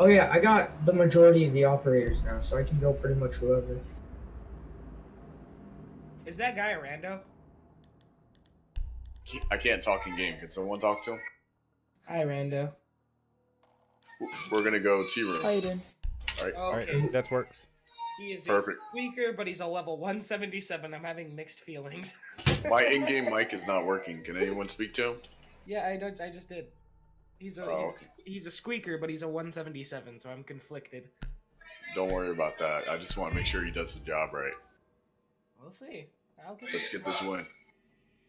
Oh yeah, I got the majority of the operators now, so I can go pretty much whoever. Is that guy a rando? I can't talk in game. Can someone talk to him? Hi, rando. We're gonna go T room. How you doing? Oh, okay. Alright, that works. He is Perfect. a squeaker, but he's a level 177. I'm having mixed feelings. My in-game mic is not working. Can anyone speak to him? yeah, I don't. I just did. He's a Oh, he's, okay. he's a squeaker, but he's a 177, so I'm conflicted. Don't worry about that. I just want to make sure he does the job right. We'll see. I'll get Let's get this win.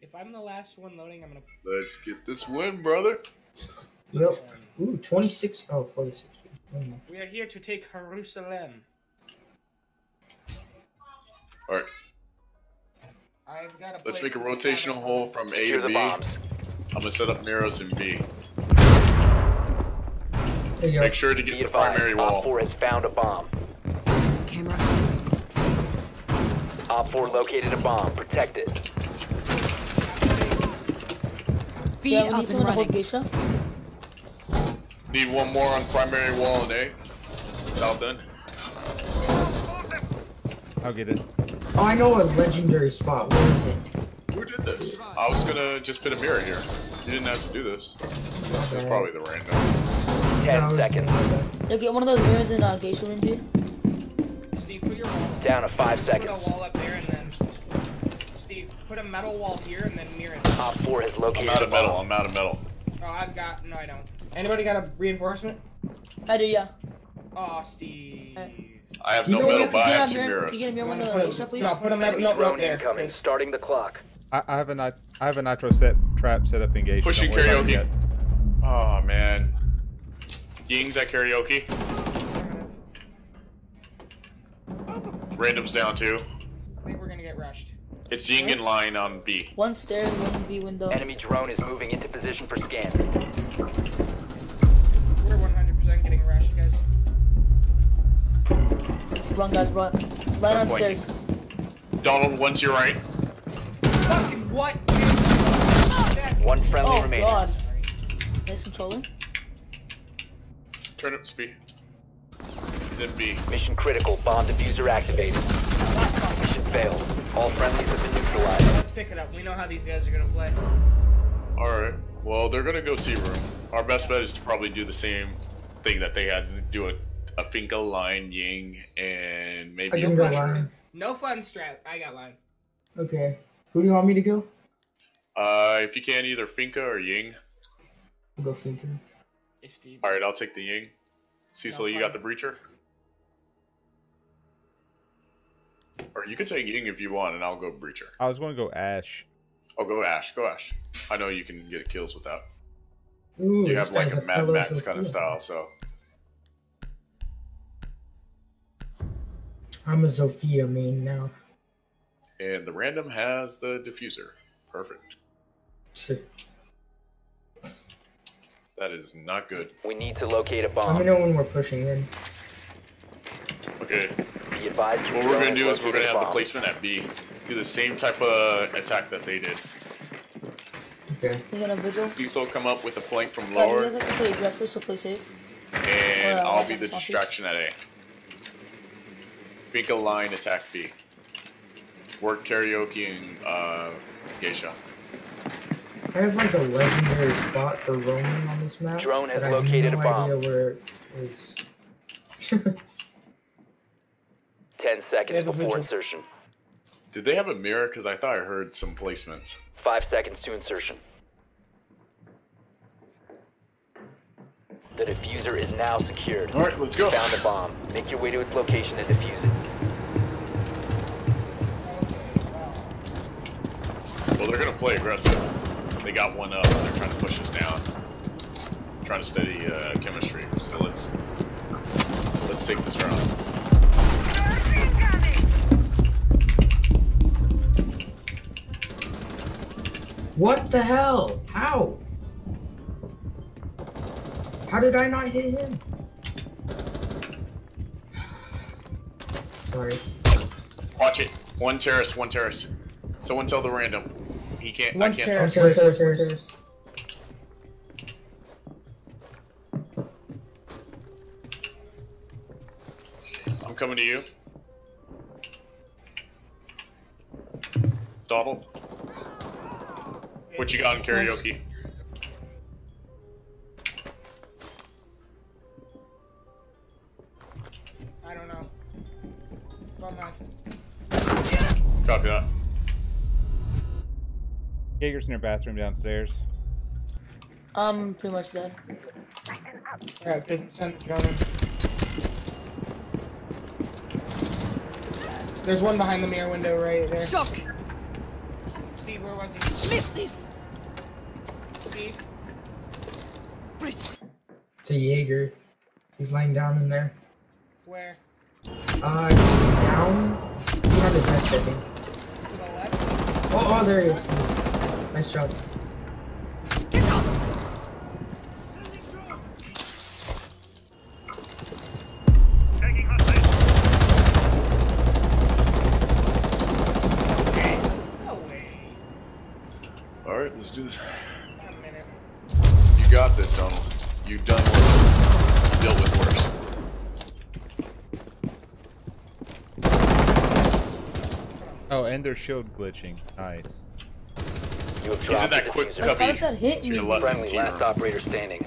If I'm the last one loading, I'm gonna. Let's get this win, brother. Yep. Ooh, 26. Oh, 46. Mm. we are here to take Jerusalem. All right, I've got a. let's make a rotational hole from A to the B. bombs. I'm gonna set up Miros in B. There you go. Make sure to get the advised, primary Op wall. 4 has found a bomb. Camera. Op 4 located a bomb. Protect it. Feet yeah, we up need and someone to hold running. Geisha. Need one more on primary wall in A. South end. I'll get it. Oh, I know a legendary spot. Where is it? Who did this? I was gonna just put a mirror here. You didn't have to do this. This was probably the random. 10 seconds. not. Yeah, get one of those mirrors in uh, Geisha room, dude. Steve, put your wall. Down to 5 Put seconds. a wall up there, and then. Steve, put a metal wall here, and then mirror it. Op 4 has I'm out of metal. bomb. I'm out of metal. Oh, I've got. No, I don't. Anybody got a reinforcement? I do, yeah. Oh, Steve. Alright. I have You no know metal, but I have two get a mirror? mirrors. Can you get a mirror one put to a- Geisha, please? No, put a metal. Enemy No, no, there. incoming. Starting the clock. I, I have a nit- I have a nitro set trap set up engaged. Pushing Don't worry about it karaoke. Oh man. Ying's at karaoke. Random's down too. I think we're gonna get rushed. It's Ying in line on B. One stairs, one B window. Enemy drone is moving into position for scan. We're 100% getting rushed, guys. Run, guys, run. Line I'm on stairs. Donald, one to your right. Fucking what? That's- One friendly Oh, remaining. God. Nice controller. Turn up speed. He's in B. Mission critical. Bomb diffuser activated. Mission failed. All friendlies have been neutralized. Let's pick it up. We know how these guys are gonna play. Alright. Well, they're gonna go T room. Our best bet is to probably do the same thing that they had to do a, a Finka Lion, Ying, and maybe I maybe can go Lion. No fun strat. I got Lion. Okay. Who do you want me to go? Uh, if you can, either Finka or Ying. I'll go Finka. Hey, Steve. Alright, I'll take the Ying. Cecil, you got the breacher? Or you could take Ying if you want, and I'll go breacher. I was going to go Ash. Oh, go Ash. Go Ash. I know you can get kills with that. Ooh, You have like a Mad Max kind Sophia. of style, so. I'm a Sophia main now. And the random has the diffuser. Perfect. Shit. That is not good. We need to locate a bomb. Let me know when we're pushing in. Okay, Be advised what we're gonna do is we're gonna a have the placement at B. Do the same type of attack that they did. Okay. You got a vigil? Cecil come up with a flank from Guys, you lower, guys like to play aggressive, so play safe. and Or, uh, I'll be the Southeast. distraction at A. Finka Lion attack B. Work karaoke and uh, geisha. I have like a legendary spot for roaming on this map. Drone has but I have located no a bomb. idea where it is. Ten seconds before vigil. insertion. Did they have a mirror? Because I thought I heard some placements. Five seconds to insertion. The diffuser is now secured. All right, let's go. Found a bomb. Make your way to its location and defuse it. Well, they're gonna play aggressive. They got one up. They're trying to push us down. Trying to study uh, chemistry. So let's let's take this round. What the hell? How? How did I not hit him? Sorry. Watch it. One terrace. One terrace. Someone tell the random. He can't. One's I can't. terrace. Talk. Terrace, terrace, terrace, terrace. coming to you. Donald, what you got in karaoke? I don't know. Don't. Copy that. Jaeger's in her bathroom downstairs. I'm pretty much dead. Alright, just send drone. There's one behind the mirror window right there. Shock. Steve, where was he? Miss this. Steve? Brit. It's a Jaeger. He's laying down in there. Where? Uh, down. He had a vest, I think. To the left? Oh, oh, there he is. Nice job. Get up. No way. All right, let's do this. You got this, Donald. You've done worse. Dealt with worse. Oh, and their shield glitching. Nice. You have Isn't dropped that quick diffuser. Like, how does that hit to me? left Friendly, team last room? operator standing.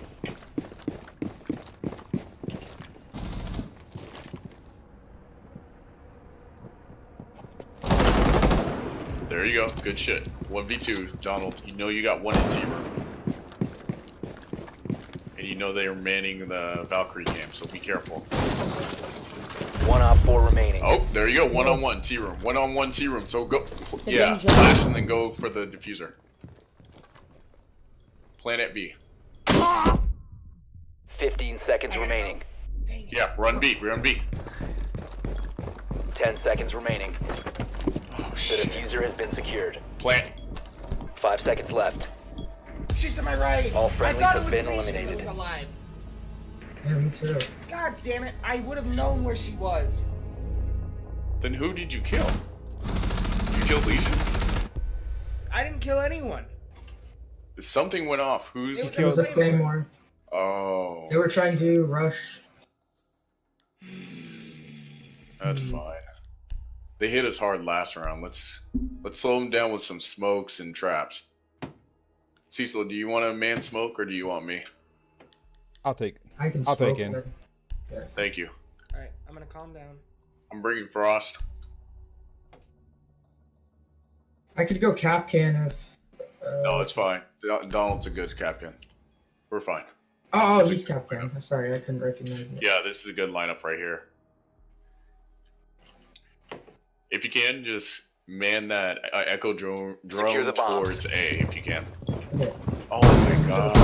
There you go. Good shit. 1v2, Donald. You know you got one in team room. And you know they are manning the Valkyrie camp, so be careful. One op four remaining. Oh, there you go. One on one T room. One on one T room. So go. Yeah, danger. flash and then go for the diffuser. Planet B. 15 seconds remaining. Yeah, run B. Run B. 10 seconds remaining. Oh The shit. diffuser has been secured. Plant. Five seconds left. She's to my right. All I friendlies thought have it was been Alicia eliminated. was alive. Yeah, me too. God damn it. I would have known where she was. Then who did you kill? You killed Legion? I didn't kill anyone. Something went off. Who's? It It was a Claymore. claymore. Oh, They were trying to rush. Hmm. that's hmm. fine. They hit us hard last round. Let's let's slow them down with some smokes and traps. Cecil, do you want a man smoke or do you want me? I'll take. I can I'll take smoke in. them. Thank you. Alright, I'm gonna calm down. I'm bringing Frost. I could go Kapkan if. No, it's fine. Donald's a good captain. We're fine. Oh, oh, he's cap can. Sorry, I couldn't recognize it. Yeah, this is a good lineup right here. If you can, just man that uh, echo drone, drone the bomb. towards A if you can. Okay. Oh my god.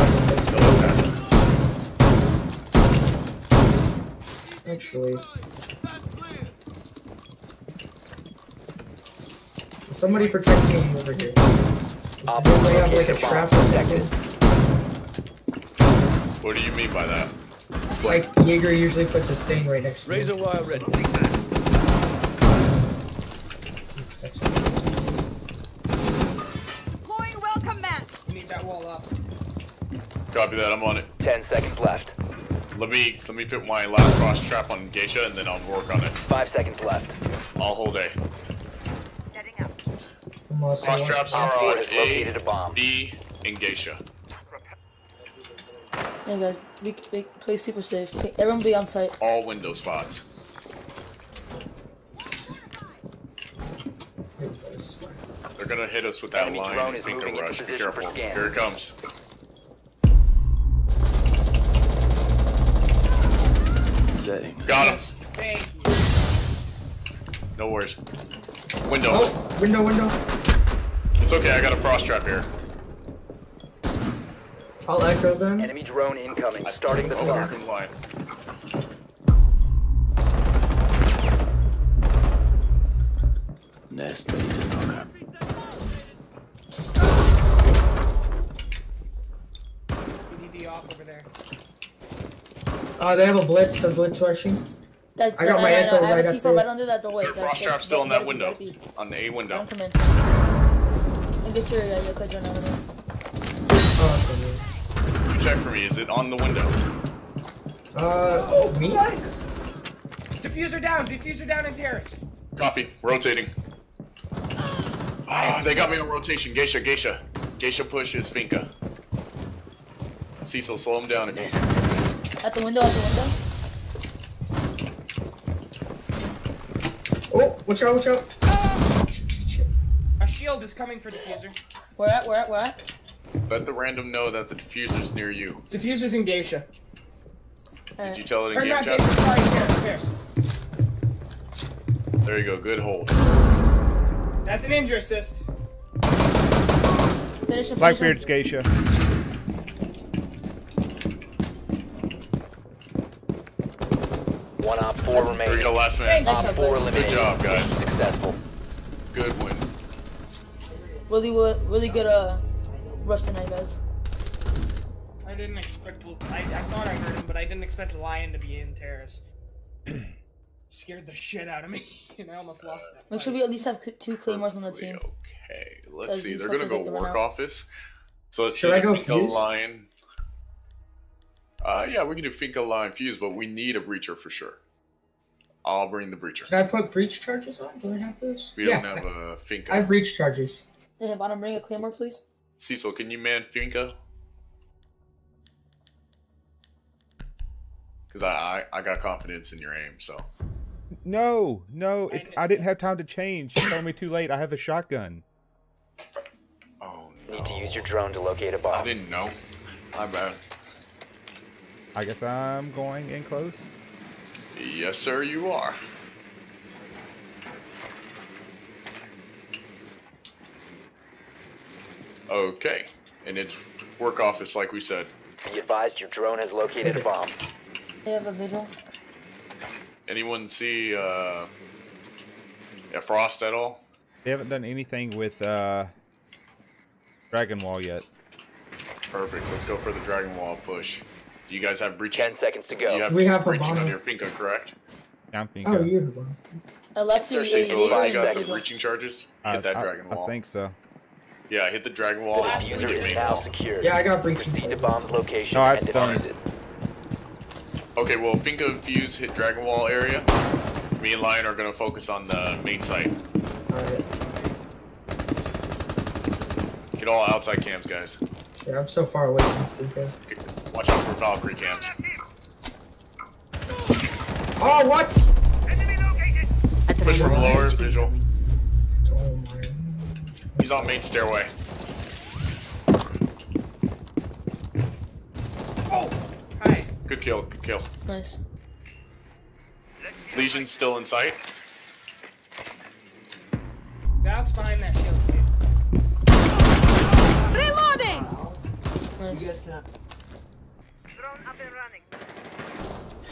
Actually. Somebody protect me over here. Op Does four anybody have like a bomb. trap or Protected. something? What do you mean by that? Like Jaeger usually puts a stain right next to me. Razor wire ready. That's Deploying welcome mat. We need that wall up. Copy that. I'm on it. 10 seconds left. Let me let me put my last frost trap on Geisha and then I'll work on it. Five seconds left. I'll hold A. I'm Frost traps are on has located A, a bomb. B, and Geisha. Hey guys, we, we play super safe. Everyone be on site. All window spots. They're gonna hit us with that Enemy line is finger rush. Be careful. Here it comes. Setting. Got him. Thank you. No worries. Window. Oh, window, window. It's okay. I got a frost trap here. I'll echo them. Enemy drone incoming. Starting the Oh, here clock. comes line. Nest needs an owner. PDD off over there. Uh, they have a blitz. They're blitz rushing. Guys, I got my I, echo I, I have right a up C4 there. right under that doorway. Guys, Frost trap still in that window. let it be. On the A Let window. him come in. And get your, uh, your quick drone out of there. Oh, Check for me. Is it on the window? Uh, oh, me? Diffuser down. Diffuser down in terrace. Copy. Rotating. Ah, they got me on rotation. Geisha, Geisha. Geisha pushes Finka. Cecil, slow him down. If you... At the window, at the window. Oh, watch out, watch out. A shield is coming for diffuser. Where at? Where at? Where at? Let the random know that the diffuser's near you. Diffuser's in Geisha. Did you tell it Or in not game Geisha, chat? sorry, terrace, terrace. There you go. Good hold. That's an injure assist. Finish him. Blackbeard's. Geisha. One op four There you remaining. go, last man. Nice Op job, four boys. Good job, guys. Successful. Good win. Really, wo- really good uh, rush tonight, guys. I didn't expect. I, I thought I heard him, but I didn't expect Lion to be in terrace. Scared the shit out of me, and I almost lost that. Make sure fight. we at least have two claymores on the team. Okay, let's see. They're gonna go like to run work out. office. So let's Should see. I go Finka fuse? Lion. Uh, yeah, we can do Finka Lion fuse, but we need a breacher for sure. I'll bring the breacher. Can I put breach charges on? Do I have this? We yeah, don't have a Finka. I have breach charges. Hey, bottom, bring a claymore, please. Cecil, can you man Finka? Because I, I I got confidence in your aim, so No, no, it, I- I didn't have time to change. You told me too late. I have a shotgun. oh no. Need to use your drone to locate a bomb. I didn't know. My bad. I guess I'm going in close. Yes, sir, you are. Okay, and it's work office like we said. Be advised your drone has located a bomb. They have a vigil. Anyone see uh, yeah, Frost at all? They haven't done anything with uh, Dragon Wall yet. Perfect. Let's go for the Dragon Wall push. Do you guys have breach? Ten seconds to go. You have We have breaching Hibana. on your Finka, correct? I'm thinking. Oh, you have one. Unless you Thirty you- seconds. you- So you got the breaching charges. I, Hit that I- Dragon I think so. Yeah, hit the Dragon Wall. last and diffuser get is main now secured. Yeah, I got breaching Proceed to charges. bomb's location No, I have and stuns. Okay, well, Finka and Fuse hit Dragon Wall area. Me and Lion are gonna focus on the main site. Alright. Get all outside cams, guys. Sure, I'm so far away from Fuka. Watch out for Valkyrie cams. Oh, what? Push from lowers, visual. My. He's on main stairway. Oh! Hi. Good kill, good kill. Nice. Legion's still in sight. Valk's behind that shield, Steve. Reloading! Nice.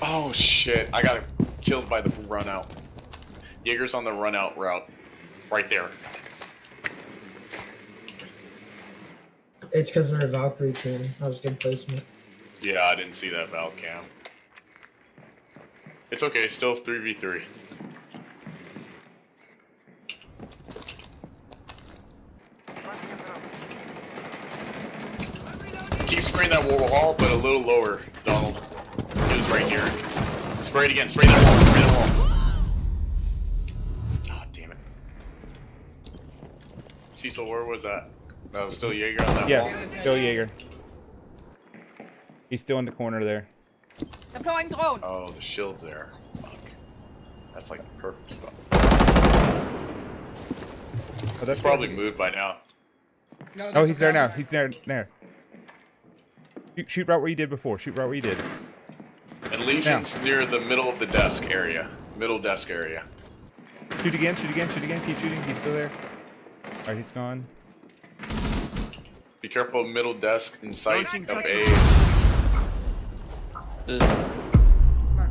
Oh shit, I got killed by the run out. Jaeger's on the run out route. Right there. It's because they're a Valkyrie team. That was good placement. Yeah, I didn't see that Val cam. It's okay, still 3v3. Keep spraying that wall, but a little lower, Donald. It was right here. Spray it again, spray that wall, spray that wall. God damn it. Cecil, where was that? That was still Jaeger on that Yeah, wall? still Jaeger. He's still in the corner there. Deploying drone. Oh, the shield's there. Fuck. That's like the perfect spot. Oh, That's probably moved by now. No, Oh, he's there now. Valkyrie. He's there. There. Shoot, shoot right where you did before. Shoot right where you did. And Legion's near the middle of the desk area. Middle desk area. Shoot again. Shoot again. Shoot again. Keep shooting. He's still there. All right, he's gone. Be careful of middle desk in sight of A.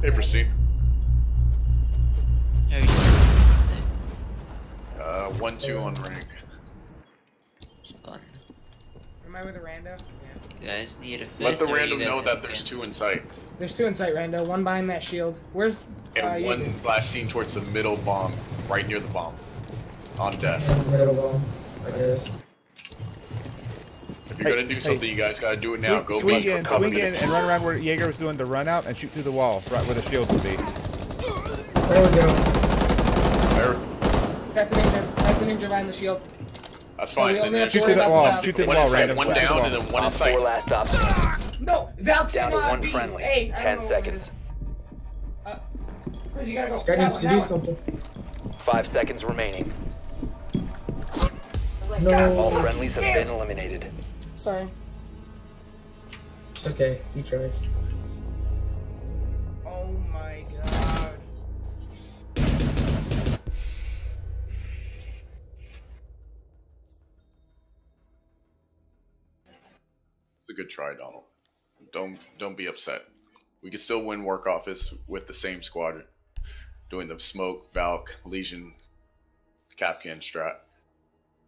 Hey, Pristine. How you Uh, 1-2 on rank. today? Fun. Am I with a rando? Yeah. You guys need a fifth Let the or you random know that there's two in sight. There's two in sight, rando. One behind that shield. Where's uh, And Jaeger? one last scene towards the middle bomb. Right near the bomb. On desk. Middle one, I guess. If you're gonna do Hey, something, hey, you guys gotta do it now. Swing, Go swing run in, for cover. swing in, and run around where Jaeger was doing the run out and shoot through the wall, right where the shield would be. There we go. There, That's an injured. That's an injured behind the shield. that's So fine. Then shoot Shoot through that wall. Shoot through the one wall, random. one Shoot through the down, and then one Op inside. 4 last stop. No, Valk's Down to one B. friendly. Hey, 10 know what it seconds. is. Uh, you gotta go. This guy needs to do something. Five seconds remaining. No. All No. friendlies have been eliminated. Sorry. Okay, you tried. Oh my god. It's a good try, Donald. Don't don't be upset. We can still win work office with the same squadron, doing the smoke, Valk, Legion, Kapkan strat.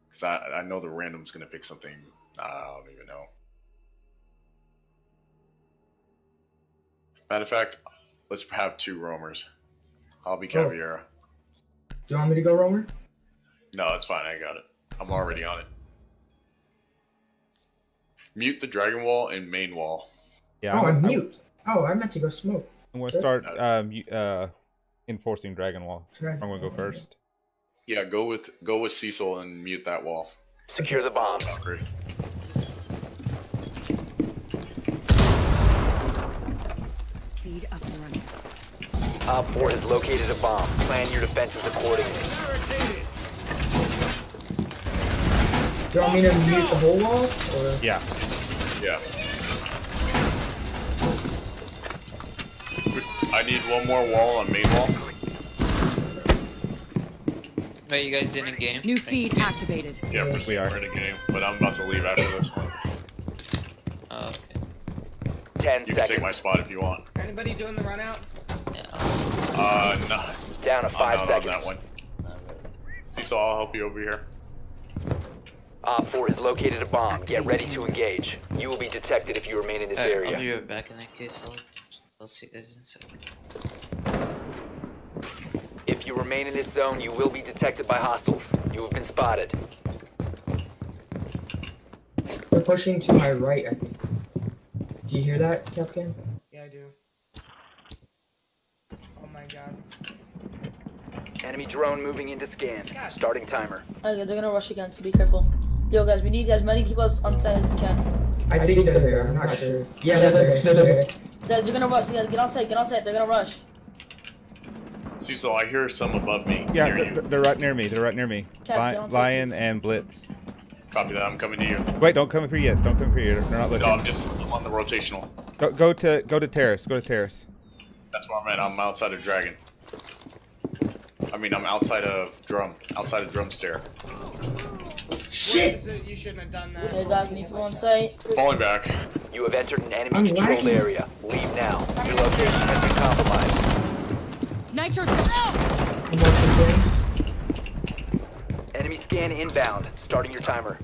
Because I I know the random's gonna pick something. I don't even know. Matter of fact, let's have two roamers. I'll be Oh. Do you want me to go, roamer? No, it's fine. I got it. I'm already on it. Mute the dragon wall and main wall. Yeah, oh, I'm, I'm I'm, mute. Oh, I meant to go smoke. I'm gonna start um uh enforcing Dragon Wall. Try- I'm gonna go first. Yeah, go with go with Cecil and mute that wall. Secure the bomb. Valkyrie. Speed up and running. Op 4 has located a bomb. Plan your defenses accordingly. Do you want me to mute the whole wall? Or... Yeah. Yeah. I need one more wall on main wall. Wait, you guys didn't game? New feed activated. Yeah, we're, We are. we're in a game, but I'm about to leave after this one. Oh, okay. 10 You can take my spot if you want. Anybody doing the run out? Yeah, I'll, Uh, no, Down to I'm 5 out on that one. not. Cecil, I'll help you over here. Op 4 has located a bomb. Get ready to engage. You will be detected if you remain in this Alright, I'll be area. right back in that case. I'll, I'll see you guys in a second. If you remain in this zone, you will be detected by hostiles. You have been spotted. They're pushing to my right, I think. Do you hear that, Captain? Yeah, I do. Oh my god. Enemy drone moving into scan. Starting timer. Oh, okay, they're gonna rush again, so be careful. Yo, guys, we need as many people as on site as we can. I think they're there. I'm not sure. Yeah, they're there. They're there. Guys, they're gonna rush. You Guys, get on site. Get on site. They're gonna rush. Cecil, I hear some above me. Yeah, they're, they're right near me. They're right near me. Cap, Li- Lion and Blitz. Copy that. I'm coming to you. Wait, don't come up here yet. Don't come up here. They're not looking. No. I'm just I'm on the rotational. Go, go to go to terrace. Go to terrace. That's where I'm at. I'm outside of Dragon. I mean, I'm outside of Drum. Outside of Drum Stair. Shit! What is it? You shouldn't have done Okay, that. guys, we people on site. Falling back. You have entered an I'm enemy-controlled lagging. area. Leave now. Your location has been compromised. Nitro. I'm watching things. Enemy scan inbound. Starting your timer.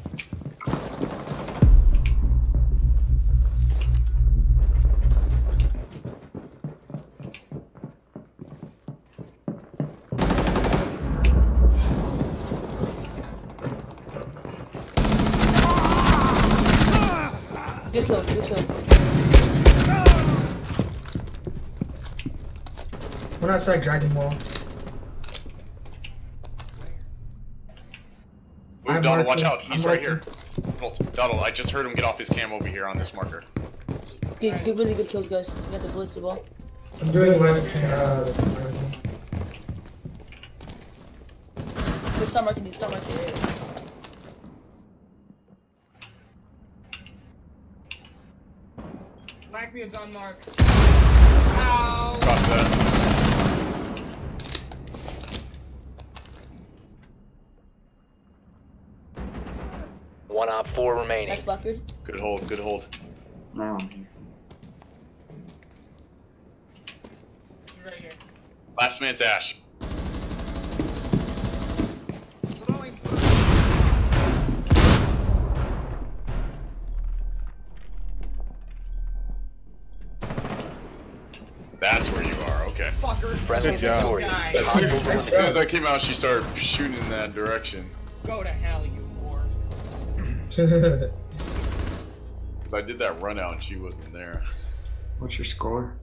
One outside Dragon Wall. Move, I'm Donald. Watch out. He's I'm right here. Donald, Donald, I just heard him get off his cam over here on this marker. Good, good, really good kills, guys. We got the blitz as well. I'm doing left. Uh, Just stop marking these. Stop marking. Blackbeard's on mark. Ow! Copy that. One op 4 remaining. Nice Blackbeard. Good hold. Good hold. He's right here. Last man's Ash. That's where you are. Okay. Fucker. Friendly Good job. victorious. Guy. As soon as soon as I came out, she started shooting in that direction. Go to hell, you whore. uh, 'Cause I did that run out and she wasn't there. What's your score?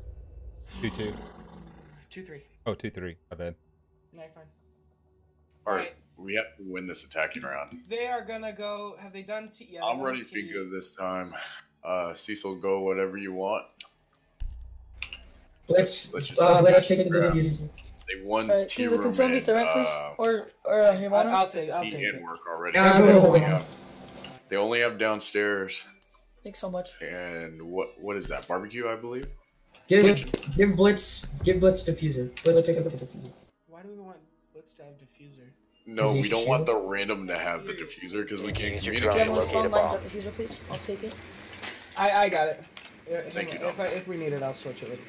Two two. 2 3. Oh, two three. My bad. No, you're fine. All right, Alright. we have to win this attacking round. They are gonna go. Have they done? T- yeah, I'm ready to be good this time. Uh, Cecil, go whatever you want. Let's Let's just- uh, let's take it to the grab- They won Alright, T Caesar, room can somebody and, throw it, please? uh, Or, or uh, I, Himano? I'll take. I'll P take and it. work already. Yeah, I'm only gonna- have, they only have downstairs Thanks so much. and what what is that barbecue? I believe. Give give Blitz give Blitz diffuser. Blitz pick up the diffuser. Why do we want Blitz to have diffuser? No, we don't want the random to have the diffuser because we can't Use your Do you drone have communicate. to a with locate spawn a mine bomb. drop diffuser, please? I'll take it. I I got it. Yeah, Thank hang you. If I if we need it, I'll switch it. With.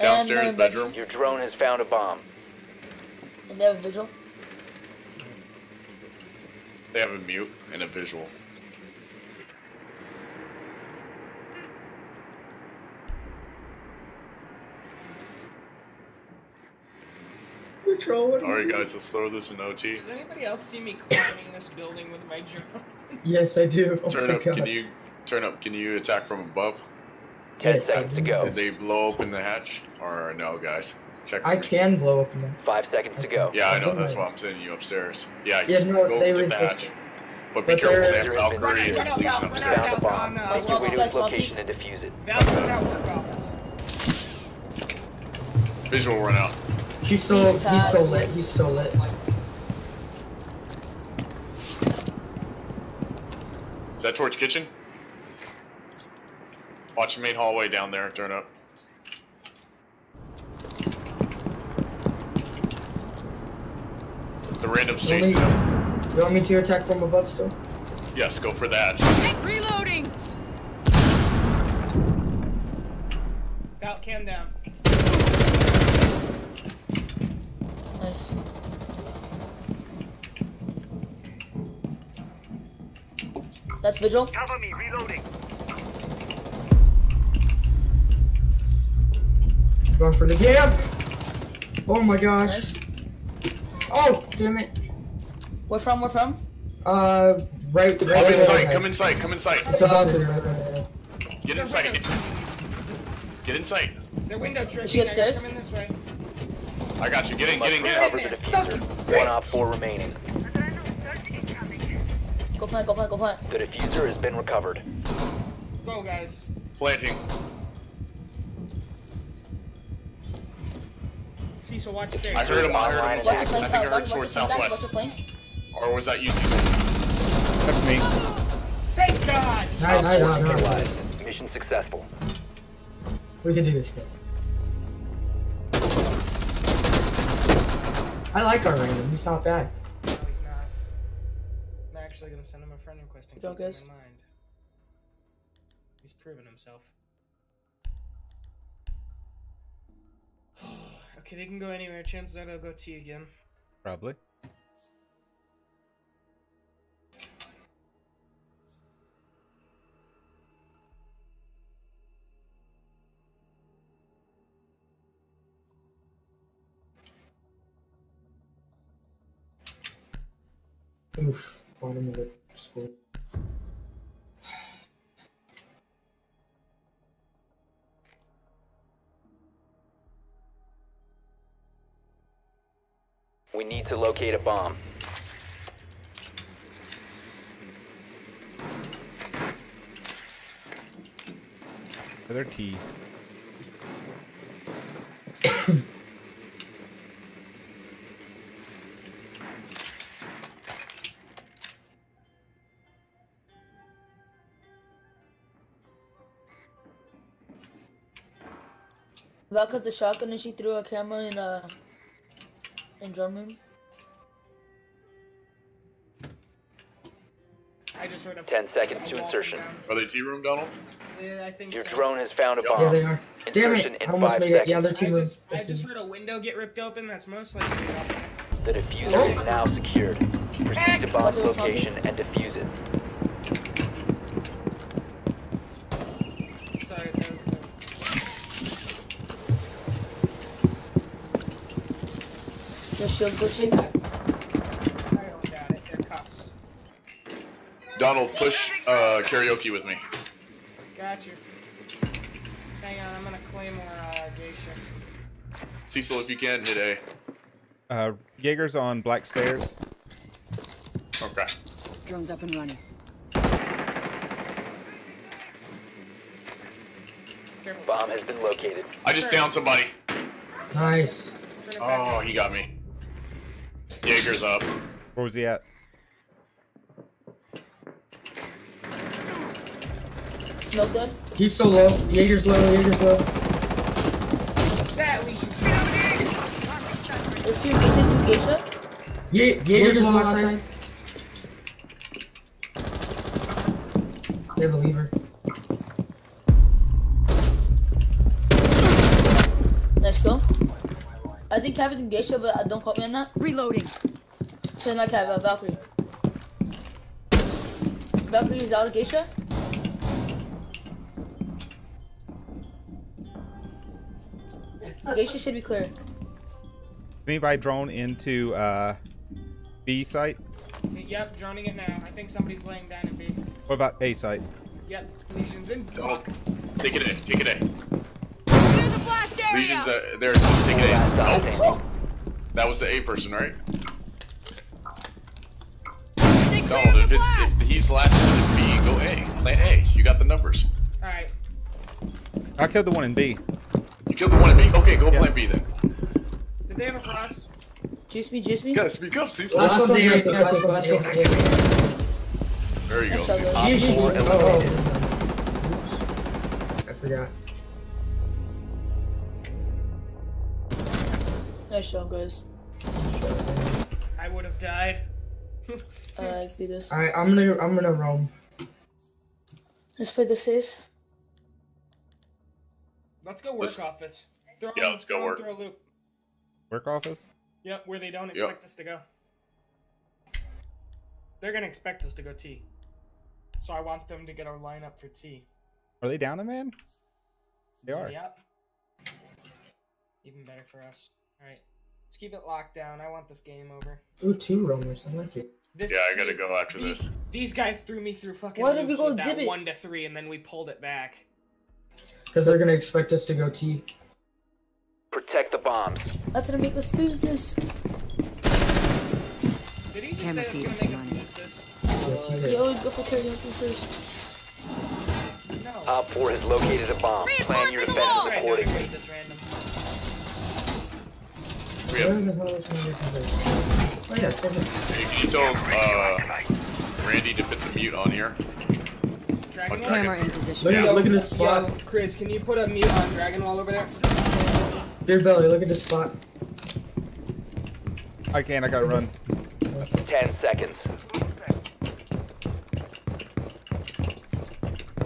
Downstairs And, uh, bedroom. Your drone has found a bomb. And they have a visual. They have a mute and a visual. Patrol. All right, guys, let's throw this in OT. Does anybody else see me climbing this building with my drone? Yes, I do. Oh Turn my up. Can you turn up? Can you attack from above? Ten Yes, I seconds to go. Did they blow open the hatch or no, guys? Check. I for me. can blow open that. Five seconds to go. Yeah, I I know. That's why I'm sending you upstairs. Yeah, Yeah, no, go they get the hatch. it. But be But careful. they're- They have User has been Valkyrie and Run out, Legion Val, run out, upstairs. Found the Val, bomb. on, uh, Make your Well, way to guys, its location and defuse it. Val's coming out work office. Visual run out. She's so He's he's so lit. He's so lit. Is that towards kitchen? Watch the main hallway down there. Turn up. The random's You want, chasing him. you want me to attack from above still? Yes, go for that. Reloading. Val, cam down. Nice. That's vigil. Cover me, reloading. Going for the gap. Oh my gosh. Nice. Oh damn it. Where from? Where from? Uh, right, right. Come right, in sight. right. Come in sight. Come in sight. It's above her. Right, right, right. Get in sight. Get in sight. They're window tricking. she upstairs? Come in this way. I got you. Get in. Must Get in. Get in. recover the diffuser. One op four remaining. Go plant. Go plant. Go plant. The diffuser has been recovered. Go guys. Planting. Cecil, watch stairs. I heard him. I heard him. Online Watch your attack. I think I heard towards your flank, Watch southwest. Or was that you, Cecil? That's me. Thank God. Nice, nice, Southwest. nice, nice. Mission successful. We can do this, guys. I like our random. He's not bad. Friend request and Good job, keep him in mind. He's proven himself. okay, they can go anywhere. Chances are they'll go T again. Probably. Oof. Bottom of the We need to locate a bomb. Another T. Val cut the shotgun and she threw a camera in a in drum room. I just heard a. Ten seconds to insertion. come Are they T room, Donald? Yeah, I think Your so. drone has found a Yeah, Yeah, they are. Damn Insertion it! in I almost five made it. Yeah, they're I team room. just, I just heard a window get ripped open. That's most likely it up The there. diffuser is now secured. Proceed to bomb's location and defuse it. Sorry, that was the... Your shield glitching. I don't got it. They're cups. Donald, push uh, karaoke with me. Got you. Hang on, I'm gonna claim our uh, geisha. Cecil, if you can, hit A. Uh, Jaeger's on black stairs. Okay. Drone's up and running. Bomb has been located. I just downed somebody. Nice. Turn it back. Oh, he got me. Jaeger's up. Where was he at? Smoke dead. He's so low. Jaeger's low. Jaeger's low. That Legion. There's two geisha, two geisha. Ye- Jaeger's low outside. They Cav is in geisha, but uh, don't quote me on that. Reloading. So not Cav, uh, Valkyrie. Valkyrie is out of geisha. Geisha should be clear. Can anybody drone into uh, B site? Yep, droning it now. I think somebody's laying down in B. What about A site? Yep, Legion's in. Oh, take it A. Take it A. Legion's uh, there. Just take it A. Last Oh, that was the A person, right? Stay No, if the it's blast. if he's last in B, go A. Plan A. You got the numbers. Alright. I killed the one in B. You killed the one in B. Okay, go Yeah. plan B then. Did they have a frost? Juice me, juice me. You gotta speak up, Cecil. Last one's A. I think. Last one's A. There you go, That's all Cecil. good. Four Ye- eliminated. oh, Oops. I forgot. Nice job, guys. I would have died. Uh, let's do this. Alright, I'm gonna I'm gonna roam. Let's play this safe. Let's go work Let's- office. Throw Yeah, him- let's go throw work. through a loop. Work office? Yep, where they don't Yep. expect us to go. They're gonna expect us to go T. So I want them to get our lineup for T. Are they down a man? They are. Yep. Even better for us. Alright. Let's keep it locked down. I want this game over. Ooh, two roamers. I like it. This Yeah, I gotta go after these, this. These guys threw me through fucking Why did we go with that exhibit? one to three, and then we pulled it back. Because they're gonna expect us to go T. Protect the bombs. That's gonna make us lose this. Did he just Camera say feed it's up gonna make and us lose this? Yes, you You did. always go for karaoke first. No. Op 4 has located a bomb. Plan your Reinforcing the defense accordingly. no, it's random. We Where have, the hell is my conversation? Oh yeah, perfect. hey, can you tell uh, Randy to put the mute on here? Dragon What Wall? Camera in position. Look at Yo, look at this spot. Yo, Chris, can you put a mute on Dragon Wall over there? Beard belly. Look at this spot. I can't, I gotta run. 10 seconds.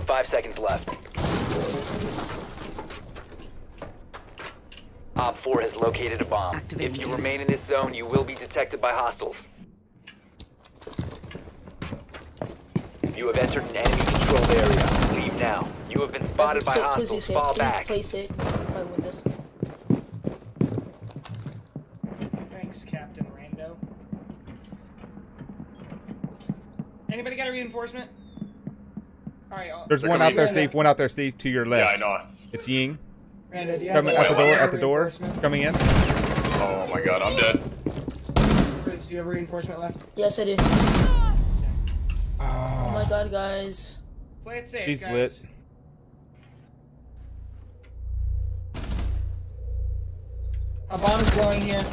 5 seconds left. Op 4 has located a bomb. Activating If you camera. remain in this zone, you will be detected by hostiles. You have entered an enemy controlled area. Leave now. You have been spotted by Please, please hostiles. Fall Please back. play safe. Probably win this. Thanks, Captain Rando. Anybody got a reinforcement? Alright, I'll- There's one out there, in. Steve. One out there, Steve, to your left. Yeah, left. I know. It's Ying. Rando, do you Coming a- at the door, at the door. Coming in. Oh my god, I'm dead. Chris, do you have reinforcement left? Yes, I do. Oh Oh, my god, guys. Play it safe, he's guys. lit. A bomb is blowing here.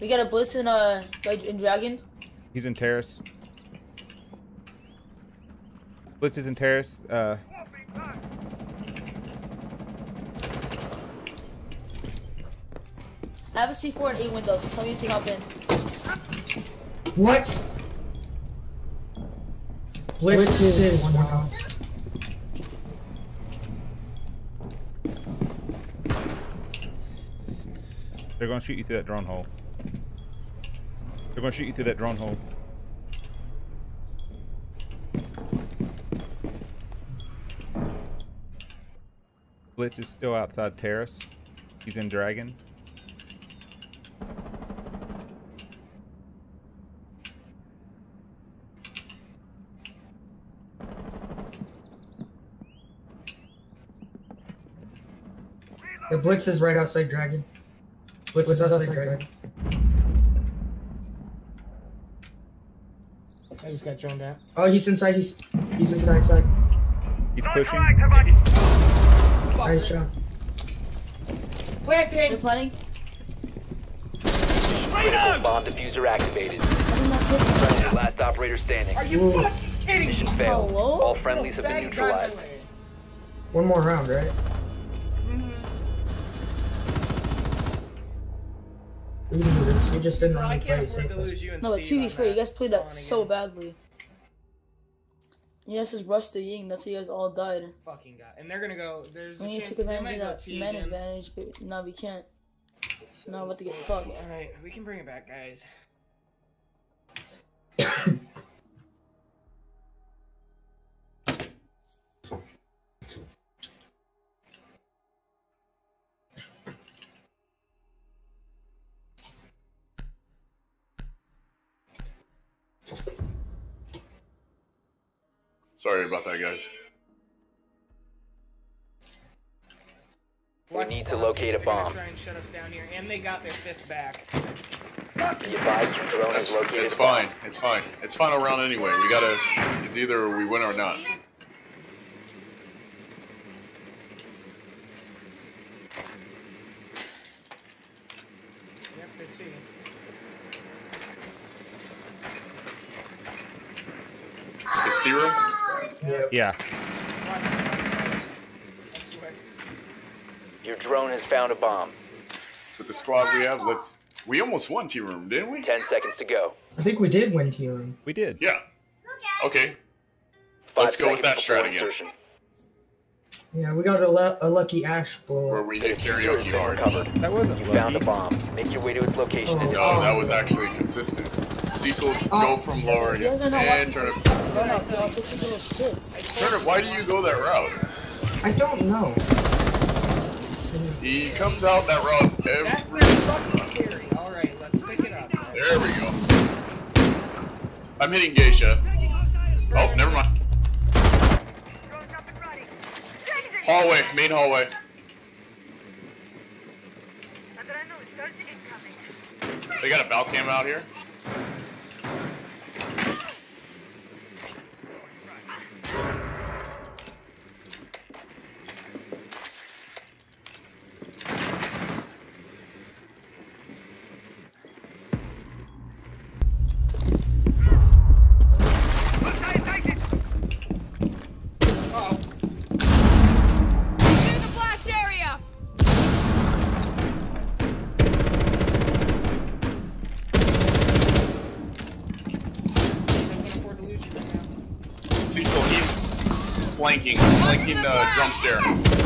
We got a blitz in uh in Dragon. He's in terrace. Blitz and in terrace. Uh, I have a C4 and 8 windows, so tell me if you hop in. What? Blitz is one house. they're gonna shoot you through that drone hole. They're gonna shoot you through that drone hole. Blitz is still outside terrace. He's in dragon. The Blitz is right outside Dragon. Blitz is outside Dragon. I just got droned out. Oh, he's inside. He's he's inside. Side. He's pushing. Nice shot. They're Planting! planning. Bomb diffuser activated. I did not hit them. Friendly, last operator standing. Are you Ooh. fucking kidding Mission failed. Hello? All friendlies have been Fatty got in my neutralized. One more round, right? Mhm. We can do this. We just didn't So know I to play can't it afford to safely. lose you and No, but Steve to be fair, you guys played that so again. badly. Yes, it's Rush the Ying. That's how you guys all died. Fucking god. And they're gonna go. There's a We need to take advantage of go that T man again. advantage, but no, we can't. Now I'm about to get fucked. Alright, we can bring it back, guys. Sorry about that, guys. We need to locate a bomb. Try and shut us down here, and they got their fifth back. Be advised your drone That's, located it's a bomb. fine. It's fine. It's final round anyway. We gotta. It's either we win or not. Yep, they see. This Tea room. Yeah. Your drone has found a bomb. With the squad we have, let's. We almost won Tea room, didn't we? Ten seconds to go. I think we did win Tea room. We did. Yeah. Okay. Five Let's go with that before strat again. insertion. Yeah, we got a, lu- a lucky Ash blow Where we The hit diffuser has karaoke been hard. recovered. That wasn't You found a bomb. Make your way to its location. Oh. and No, that was actually consistent. Cecil, Oh. go from lower You guys are not and turn it. Run out, y'all. This little shits. Turn it. Why do you go that route? I don't know. He comes out that route That's every. their fucking carry. Alright, let's pick it up. guys. There we go. I'm hitting Geisha. Oh, never mind. Hallway, main hallway. They got a bell cam out here. Flanking the drum stair.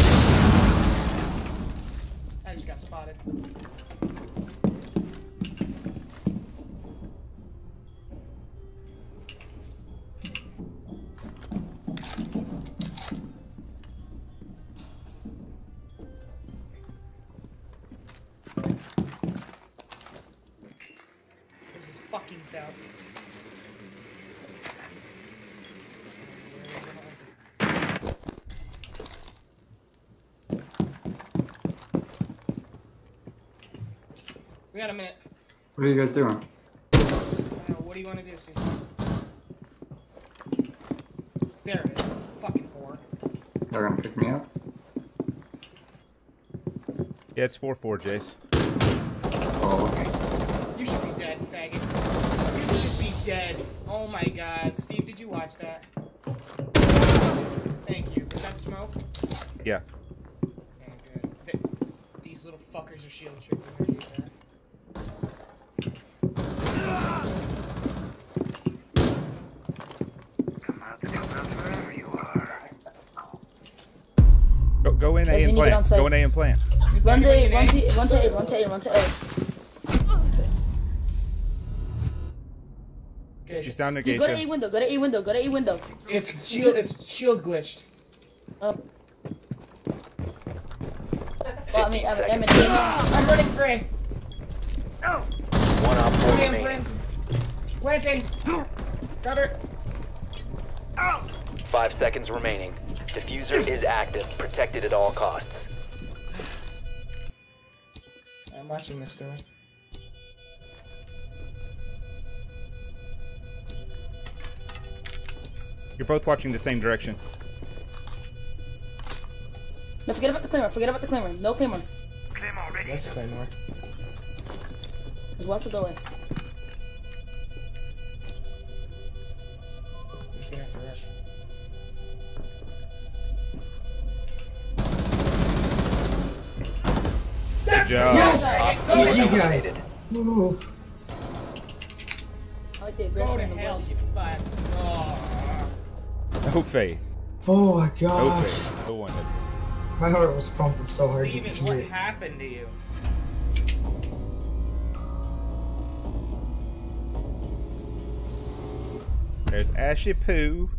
We got a minute. What are you guys doing? I know, what do you want to do, Susan? There it is. Fucking whore. They're gonna pick me up. Yeah, it's 4-4, Jace. Oh, okay. You should be dead, faggot. You should be dead. Oh my god. Steve, did you watch that? Thank you. Was that smoke? Yeah. Okay, good. Th- These little fuckers are shield tricking Hey, and can you get on plant. site? Go in A and plant. Run to everybody A, in run A? to run to A, run to A, run to A. Okay, She's down to You go to A window, go to A window, go to A window. It's shield. It's shield glitched. Oh. Well, I mean, I'm, I'm in Seconds. A. I'm running free. A. One op four Plan, remaining. plan. Planting. Cover. Five seconds remaining. Diffuser is active. Protected at all costs. Watching this story. You're both watching the same direction. No, forget about the claymore. Forget about the claymore. No claymore. That's Claymore. Just watch the doorway. Job. Yes! Op GG, guys. eliminated. Ooh. I like the Go aggression to in the hell, voice. Oh. No faith. Oh my No gosh. faith. No one. My heart was pumping so hard. you Steven, could what it. happened to you? There's Ashy Poo.